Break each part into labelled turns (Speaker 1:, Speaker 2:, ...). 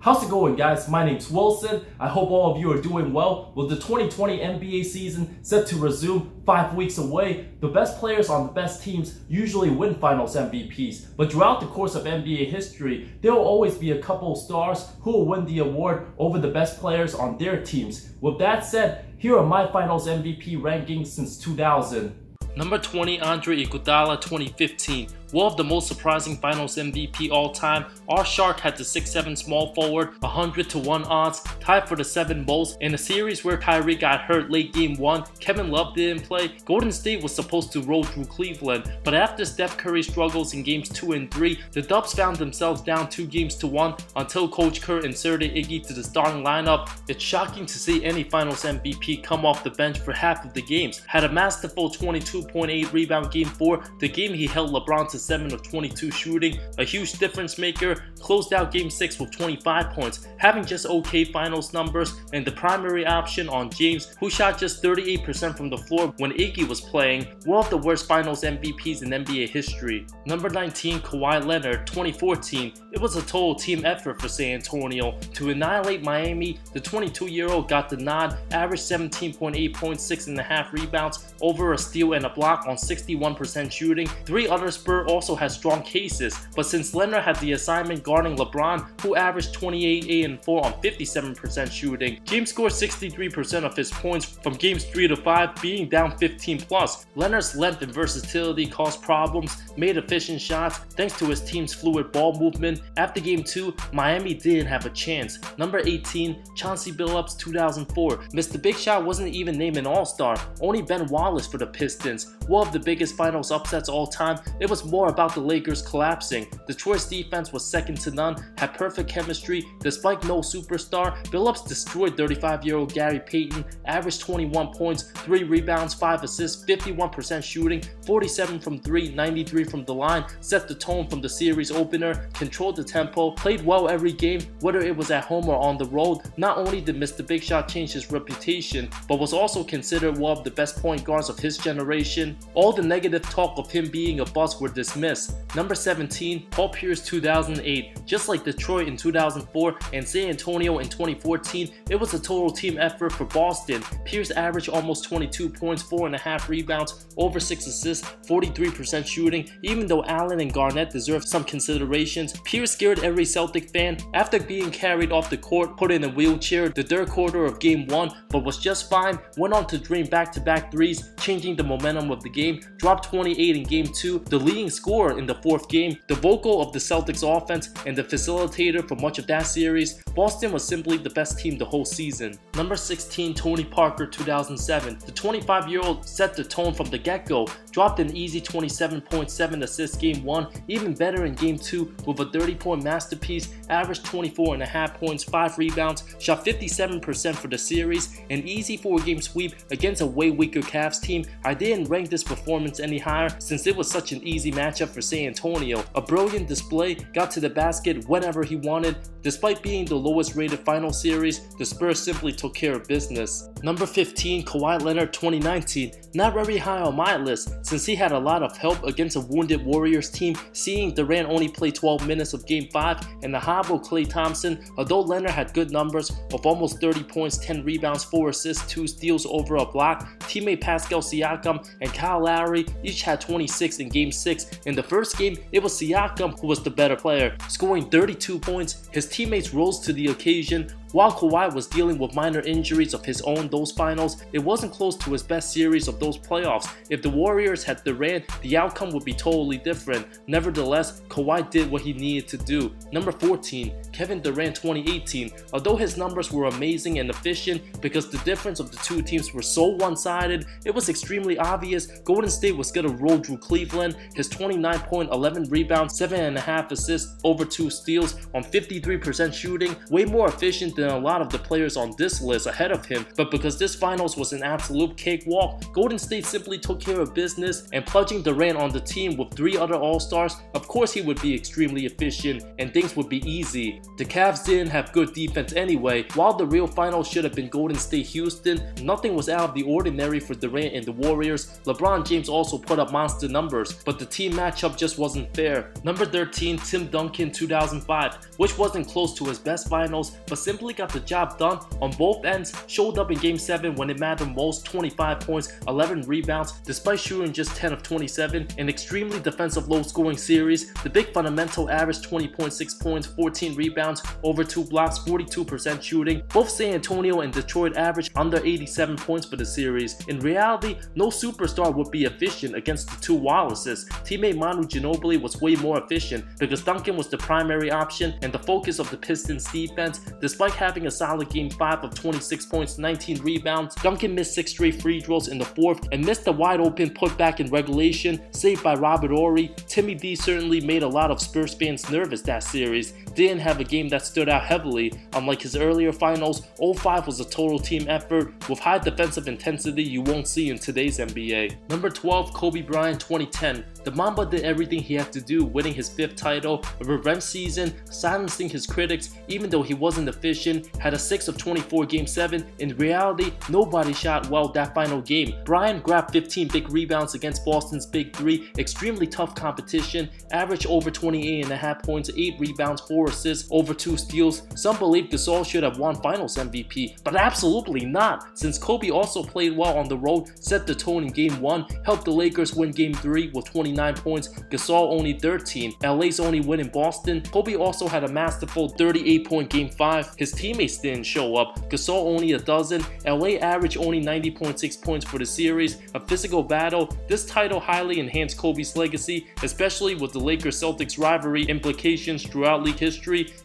Speaker 1: How's it going guys? My name's Wilson. I hope all of you are doing well. With the 2020 NBA season set to resume five weeks away, the best players on the best teams usually win finals MVPs. But throughout the course of NBA history, there will always be a couple stars who will win the award over the best players on their teams. With that said, here are my finals MVP rankings since 2000.
Speaker 2: Number 20, Andre Iguodala 2015. One of the most surprising finals MVP all time, our Shark had the 6'7 small forward, 100 to 1 odds, tied for the 7 most. In a series where Kyrie got hurt late game 1, Kevin Love didn't play, Golden State was supposed to roll through Cleveland, but after Steph Curry struggles in games 2 and 3, the Dubs found themselves down 2 games to 1 until Coach Kerr inserted Iggy to the starting lineup. It's shocking to see any finals MVP come off the bench for half of the games. Had a masterful 22.8 rebound game 4, the game he held LeBron to 7 of 22 shooting, a huge difference maker, closed out game 6 with 25 points, having just okay finals numbers, and the primary option on James, who shot just 38% from the floor when Iggy was playing, one of the worst finals MVPs in NBA history. Number 19, Kawhi Leonard, 2014. It was a total team effort for San Antonio. To annihilate Miami, the 22-year-old got the nod, averaged 17.8 points, 6.5 rebounds, over a steal and a block on 61% shooting. Three other Spurs also had strong cases, but since Leonard had the assignment guarding LeBron, who averaged 28, 8, and 4 on 57% shooting, James scored 63% of his points from games 3 to 5, being down 15 plus. Leonard's length and versatility caused problems, made efficient shots thanks to his team's fluid ball movement. After game 2, Miami didn't have a chance. Number 18, Chauncey Billups 2004. Mr. Big Shot wasn't even named an All-Star, only Ben Wallace for the Pistons. One of the biggest finals upsets all time, it was more about the Lakers collapsing. Detroit's defense was second to none, had perfect chemistry, despite no superstar. Billups destroyed 35-year-old Gary Payton, averaged 21 points, 3 rebounds, 5 assists, 51% shooting, 47 from 3, 93 from the line, set the tone from the series opener, controlled the tempo, played well every game, whether it was at home or on the road. Not only did Mr. Big Shot change his reputation, but was also considered one of the best point guards of his generation. All the negative talk of him being a bust were dismissed. Number 17, Paul Pierce 2008. Just like Detroit in 2004 and San Antonio in 2014, it was a total team effort for Boston. Pierce averaged almost 22 points, 4.5 rebounds, over 6 assists, 43% shooting. Even though Allen and Garnett deserve some considerations, Pierce scared every Celtic fan after being carried off the court, put in a wheelchair the third quarter of game 1, but was just fine, went on to drain back-to-back -back threes, changing the momentum of the game, dropped 28 in game 2, the leading scorer in the fourth game, the vocal of the Celtics offense, and the facilitator for much of that series, Boston was simply the best team the whole season. Number 16, Tony Parker 2007. The 25-year-old set the tone from the get-go, dropped an easy 27.7 assists game 1, even better in game 2 with a 30-point masterpiece, averaged 24.5 points, 5 rebounds, shot 57% for the series, an easy 4-game sweep against a way weaker Cavs team. I didn't rank this performance any higher since it was such an easy matchup for San Antonio. A brilliant display, got to the basket whenever he wanted. Despite being the lowest rated final series, the Spurs simply took care of business. Number 15, Kawhi Leonard 2019. Not very high on my list since he had a lot of help against a wounded Warriors team, seeing Durant only play 12 minutes of game 5 and the hobble Klay Thompson, although Leonard had good numbers of almost 30 points, 10 rebounds, 4 assists, 2 steals over a block, teammate Pascal Siakam and Kyle Lowry each had 26 in game 6. In the first game, it was Siakam who was the better player, scoring 32 points. His teammates rose to the occasion while Kawhi was dealing with minor injuries of his own those finals, it wasn't close to his best series of those playoffs. If the Warriors had Durant, the outcome would be totally different. Nevertheless, Kawhi did what he needed to do. Number 14, Kevin Durant 2018. Although his numbers were amazing and efficient because the difference of the two teams were so one-sided, it was extremely obvious Golden State was gonna roll through Cleveland. His 29 point, 11 rebounds, 7.5 assists, over 2 steals on 53% shooting, way more efficient than a lot of the players on this list ahead of him, but because this finals was an absolute cakewalk, Golden State simply took care of business and plunging Durant on the team with three other All-Stars, of course he would be extremely efficient and things would be easy. The Cavs didn't have good defense anyway. While the real final should have been Golden State Houston, nothing was out of the ordinary for Durant and the Warriors. LeBron James also put up monster numbers, but the team matchup just wasn't fair. Number 13, Tim Duncan 2005, which wasn't close to his best finals, but simply got the job done on both ends, showed up in game 7 when it mattered most, 25 points, 11 rebounds, despite shooting just 10 of 27, an extremely defensive low scoring series, the big fundamental averaged 20.6 points, 14 rebounds, over 2 blocks, 42% shooting. Both San Antonio and Detroit averaged under 87 points for the series. In reality, no superstar would be efficient against the two Wallaces. Teammate Manu Ginobili was way more efficient because Duncan was the primary option and the focus of the Pistons defense. Despite having a solid game 5 of 26 points, 19 rebounds, Duncan missed 6 straight free throws in the fourth and missed a wide open putback in regulation, saved by Robert Horry. Timmy D certainly made a lot of Spurs fans nervous that series. Didn't have a game that stood out heavily. Unlike his earlier finals, 05 was a total team effort with high defensive intensity you won't see in today's NBA. Number 12, Kobe Bryant 2010. The Mamba did everything he had to do, winning his fifth title, a revenge season, silencing his critics even though he wasn't efficient, had a 6 of 24 game 7. In reality, nobody shot well that final game. Bryant grabbed 15 big rebounds against Boston's big 3, extremely tough competition, averaged over 28.5 points, 8 rebounds, 4 assists, over 2 steals. Some believe Gasol should have won finals MVP, but absolutely not, since Kobe also played well on the road, set the tone in game 1, helped the Lakers win game 3 with 29 points, Gasol only 13, LA's only win in Boston. Kobe also had a masterful 38 point game 5, his teammates didn't show up, Gasol only a dozen, LA averaged only 90.6 points for the series, a physical battle. This title highly enhanced Kobe's legacy, especially with the Lakers-Celtics rivalry implications throughout league history.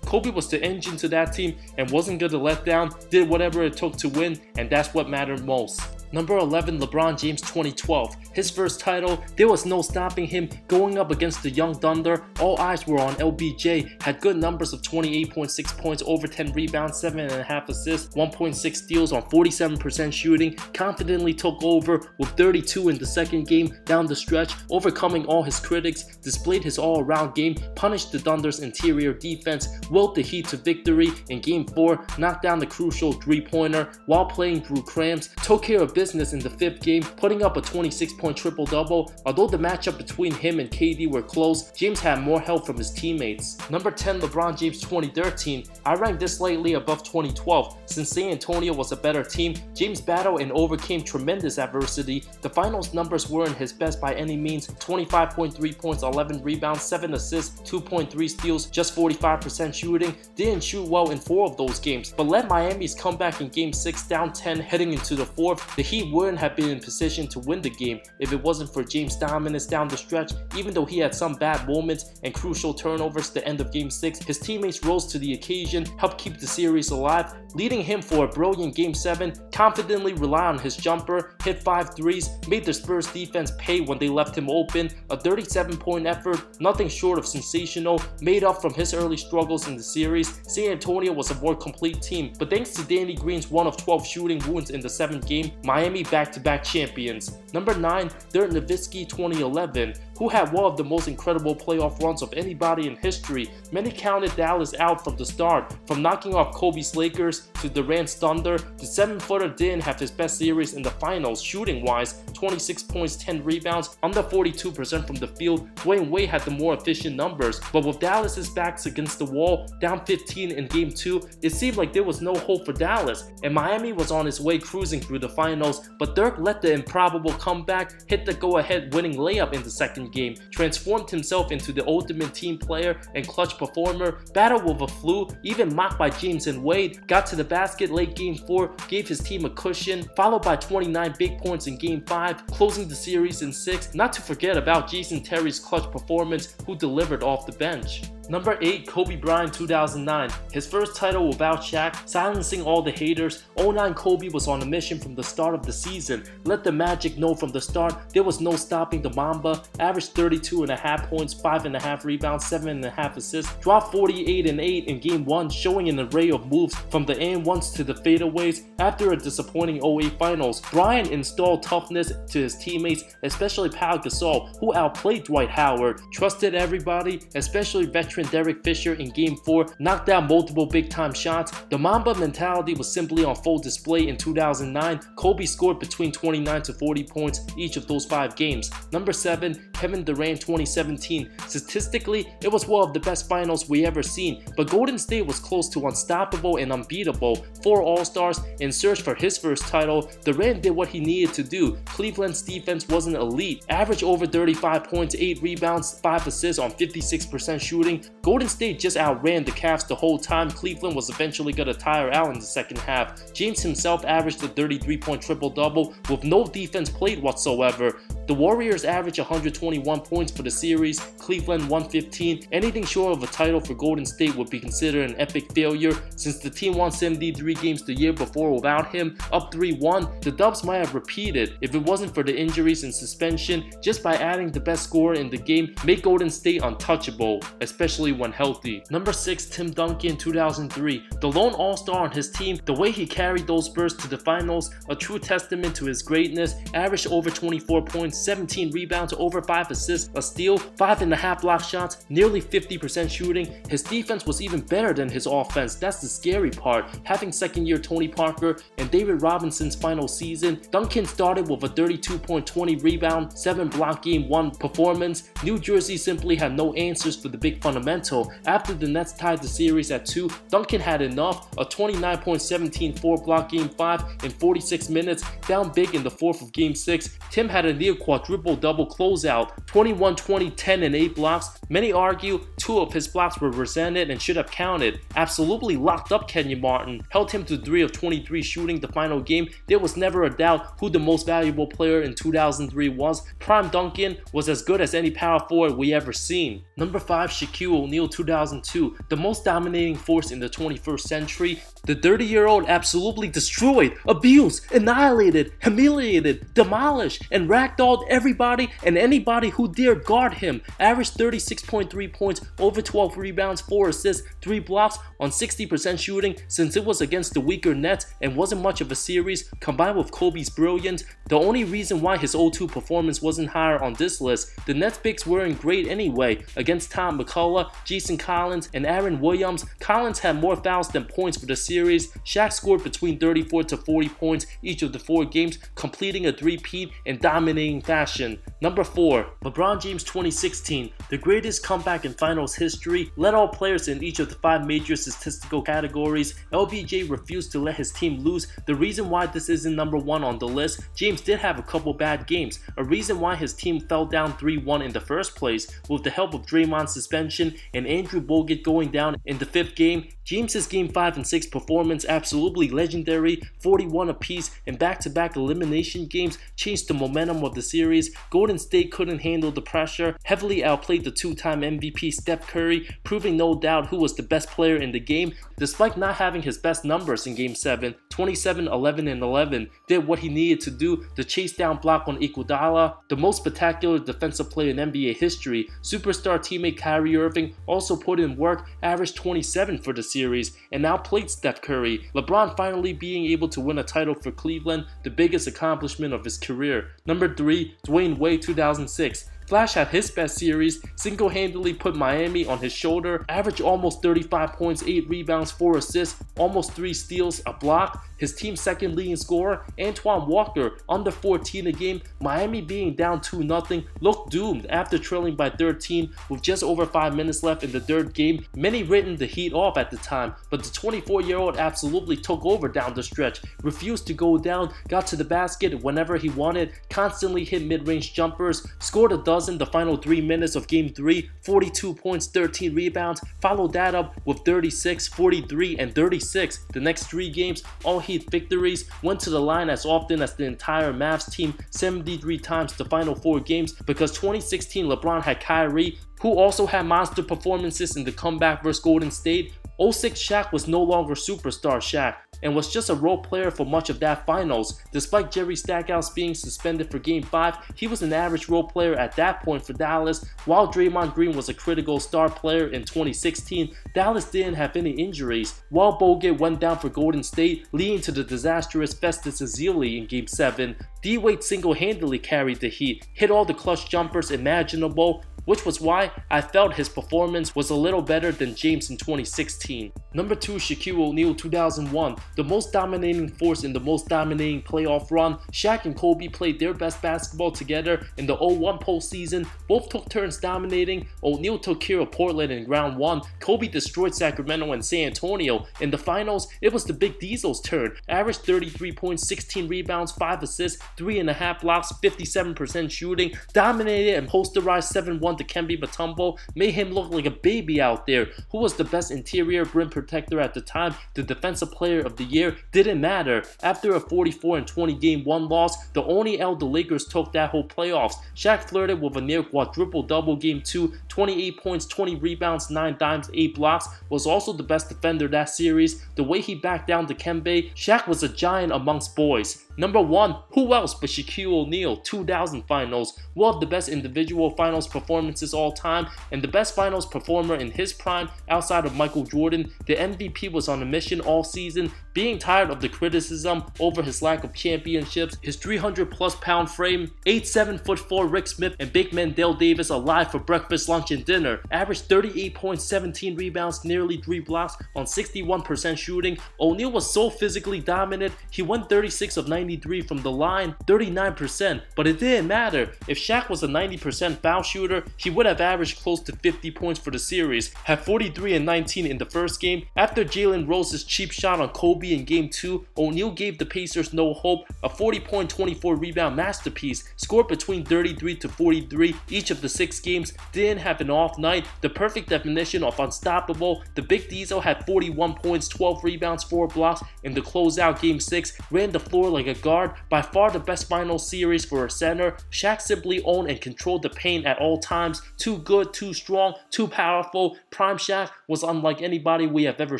Speaker 2: Kobe was the engine to that team and wasn't gonna let down, did whatever it took to win, and that's what mattered most. Number 11, LeBron James 2012. His first title, there was no stopping him going up against the Young Thunder. All eyes were on LBJ, had good numbers of 28.6 points, over 10 rebounds, 7.5 assists, 1.6 steals on 47% shooting, confidently took over with 32 in the second game down the stretch, overcoming all his critics, displayed his all-around game, punished the Thunder's interior defense, willed the Heat to victory in Game 4, knocked down the crucial three-pointer while playing through cramps, took care of business business in the fifth game, putting up a 26 point triple double. Although the matchup between him and KD were close, James had more help from his teammates. Number 10, LeBron James 2013. I ranked this slightly above 2012. Since San Antonio was a better team, James battled and overcame tremendous adversity. The finals numbers weren't his best by any means 25.3 points, 11 rebounds, 7 assists, 2.3 steals, just 45% shooting. Didn't shoot well in 4 of those games, but led Miami's comeback in Game 6 down 10 heading into the 4th. The Heat wouldn't have been in position to win the game if it wasn't for James' dominance down the stretch. Even though he had some bad moments and crucial turnovers at the end of Game 6, his teammates rose to the occasion, helped keep the series alive, leading him for a brilliant Game 7, confidently rely on his jumper, hit 5 threes, made the Spurs defense pay when they left him open, a 37 point effort, nothing short of sensational, made up from his early struggles in the series. San Antonio was a more complete team, but thanks to Danny Green's 1 of 12 shooting wounds in the 7th game, Miami back-to-back champions. Number 9, Dirk Nowitzki 2011 who had one of the most incredible playoff runs of anybody in history. Many counted Dallas out from the start, from knocking off Kobe's Lakers to Durant's Thunder. The 7-footer didn't have his best series in the finals shooting-wise, 26 points, 10 rebounds, under 42% from the field. Dwyane Wade had the more efficient numbers, but with Dallas's backs against the wall, down 15 in Game 2, it seemed like there was no hope for Dallas, and Miami was on its way cruising through the finals, but Dirk let the improbable comeback, hit the go-ahead winning layup in the second game, transformed himself into the ultimate team player and clutch performer, battled with a flu, even mocked by James and Wade, got to the basket late game 4, gave his team a cushion, followed by 29 big points in game 5, closing the series in 6, not to forget about Jason Terry's clutch performance who delivered off the bench. Number 8, Kobe Bryant 2009. His first title without Shaq, silencing all the haters. 09 Kobe was on a mission from the start of the season. Let the Magic know from the start there was no stopping the Mamba. Averaged 32.5 points, 5.5 rebounds, 7.5 assists. Dropped 48 and 8 in game 1, showing an array of moves from the and ones to the fadeaways. After a disappointing 08 finals, Bryant installed toughness to his teammates, especially Pau Gasol, who outplayed Dwight Howard, trusted everybody, especially veterans veteran Derek Fisher in Game 4 knocked down multiple big-time shots. The Mamba mentality was simply on full display in 2009. Kobe scored between 29 to 40 points each of those five games. Number 7, Kevin Durant 2017. Statistically, it was one of the best finals we ever seen, but Golden State was close to unstoppable and unbeatable. Four All-Stars in search for his first title, Durant did what he needed to do. Cleveland's defense wasn't elite. Average over 35 points, 8 rebounds, 5 assists on 56% shooting. Golden State just outran the Cavs the whole time. Cleveland was eventually going to tire out in the second half. James himself averaged a 33 point triple double with no defense played whatsoever. The Warriors averaged 121 points for the series, Cleveland 115. Anything short of a title for Golden State would be considered an epic failure since the team won 73 games the year before without him, up 3-1. The Dubs might have repeated if it wasn't for the injuries and suspension, just by adding the best scorer in the game, make Golden State untouchable, especially when healthy. Number 6, Tim Duncan 2003. The lone all-star on his team, the way he carried those Spurs to the finals, a true testament to his greatness, averaged over 24 points 17 rebounds, over 5 assists, a steal, 5.5 block shots, nearly 50% shooting. His defense was even better than his offense. That's the scary part. Having second year Tony Parker and David Robinson's final season, Duncan started with a 32.20 rebound, 7 block game 1 performance. New Jersey simply had no answers for the big fundamental. After the Nets tied the series at 2, Duncan had enough, a 29.17 4 block game 5 in 46 minutes, down big in the 4th of game 6. Tim had a near quadruple double closeout 21, 20, 10, and 8 blocks. Many argue two of his blocks were resented and should have counted. Absolutely locked up Kenyon Martin, held him to 3 of 23 shooting the final game. There was never a doubt who the most valuable player in 2003 was. Prime Duncan was as good as any power forward we ever seen. Number 5 Shaquille O'Neal 2002, the most dominating force in the 21st century. The 30 year old absolutely destroyed, abused, annihilated, humiliated, demolished, and ragdolled everybody and anybody who dared guard him. Averaged 36.3 points, over 12 rebounds, 4 assists, 3 blocks on 60% shooting since it was against the weaker Nets and wasn't much of a series combined with Kobe's brilliance. The only reason why his 0-2 performance wasn't higher on this list, the Nets bigs weren't great anyway. Against Tom McCullough, Jason Collins, and Aaron Williams, Collins had more fouls than points for the series. Shaq scored between 34 to 40 points each of the four games, completing a three-peat in dominating fashion. Number 4. LeBron James 2016, the greatest comeback in finals history, led all players in each of the five major statistical categories. LBJ refused to let his team lose. The reason why this isn't number 1 on the list, James did have a couple bad games, a reason why his team fell down 3-1 in the first place with the help of Draymond's suspension and Andrew Bogut going down in the fifth game. James's game 5 and 6 performance absolutely legendary, 41 apiece and back-to-back -back elimination games changed the momentum of the series. Golden State couldn't handle the pressure, heavily outplayed the two-time MVP Steph Curry, proving no doubt who was the best player in the game. Despite not having his best numbers in game 7, 27, 11, and 11, did what he needed to do to chase down block on Iguodala, the most spectacular defensive player in NBA history. Superstar teammate Kyrie Irving also put in work, averaged 27 for the series, and now played Steph Curry. LeBron finally being able to win a title for Cleveland, the biggest accomplishment of his career. Number 3, Dwyane Wade 2006. Flash had his best series, single-handedly put Miami on his shoulder, averaged almost 35 points, 8 rebounds, 4 assists, almost 3 steals, a block. His team's second leading scorer, Antoine Walker, under 14 a game, Miami being down 2-0, looked doomed after trailing by 13 with just over 5 minutes left in the third game. Many written the Heat off at the time, but the 24-year-old absolutely took over down the stretch, refused to go down, got to the basket whenever he wanted, constantly hit mid-range jumpers, scored a the final 3 minutes of game 3, 42 points, 13 rebounds, followed that up with 36, 43, and 36. The next 3 games, all Heat victories, went to the line as often as the entire Mavs team, 73 times the final 4 games because 2016 LeBron had Kyrie, who also had monster performances in the comeback versus Golden State. 06 Shaq was no longer superstar Shaq and was just a role player for much of that finals. Despite Jerry Stackhouse being suspended for game 5, he was an average role player at that point for Dallas, while Draymond Green was a critical star player in 2016, Dallas didn't have any injuries, while Bogut went down for Golden State, leading to the disastrous Festus Ezeli in game 7. D-Wade single-handedly carried the Heat, hit all the clutch jumpers imaginable, which was why I felt his performance was a little better than James in 2016. Number 2 Shaquille O'Neal 2001, the most dominating force in the most dominating playoff run. Shaq and Kobe played their best basketball together in the 01 postseason. Both took turns dominating. O'Neal took care of Portland in round 1. Kobe destroyed Sacramento and San Antonio. In the finals, it was the Big Diesel's turn. Averaged 33 points, 16 rebounds, 5 assists, 3.5 blocks, 57% shooting. Dominated and posterized 7-1 Dikembe Mutombo. Made him look like a baby out there. Who was the best interior rim protector at the time? The defensive player of the year? Didn't matter. After a 44 and 20 game one loss, the only L the Lakers took that whole playoffs. Shaq flirted with a near quadruple double game 2, 28 points, 20 rebounds, 9 dimes, 8 blocks, was also the best defender that series. The way he backed down Dikembe, Shaq was a giant amongst boys. Number 1, who else but Shaquille O'Neal, 2000 finals, one of the best individual finals performances all time, and the best finals performer in his prime outside of Michael Jordan. The MVP was on a mission all season, being tired of the criticism over his lack of championships, his 300 plus pound frame, 8 7 foot 4 Rik Smits and big man Dale Davis alive for breakfast, lunch, and dinner. Averaged 38 points, 17 rebounds, nearly 3 blocks on 61% shooting. O'Neal was so physically dominant, he went 36 of 93 from the line, 39%, but it didn't matter. If Shaq was a 90% foul shooter, he would have averaged close to 50 points for the series, had 43 and 19 in the first game. After Jalen Rose's cheap shot on Kobe in game 2, O'Neal gave the Pacers no hope, a 40 point 24 rebound masterpiece, scored between 33 to 43 each of the 6 games, didn't have an off night, the perfect definition of unstoppable. The Big Diesel had 41 points, 12 rebounds, 4 blocks in the closeout game 6, ran the floor like a guard, by far the best final series for a center. Shaq simply owned and controlled the paint at all times, too good, too strong, too powerful. Prime Shaq was unlike anybody we have ever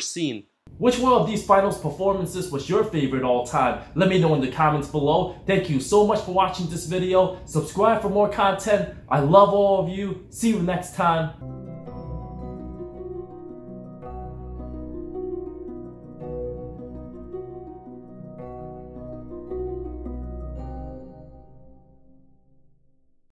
Speaker 2: seen.
Speaker 1: Which one of these finals performances was your favorite all time? Let me know in the comments below. Thank you so much for watching this video. Subscribe for more content. I love all of you. See you next time.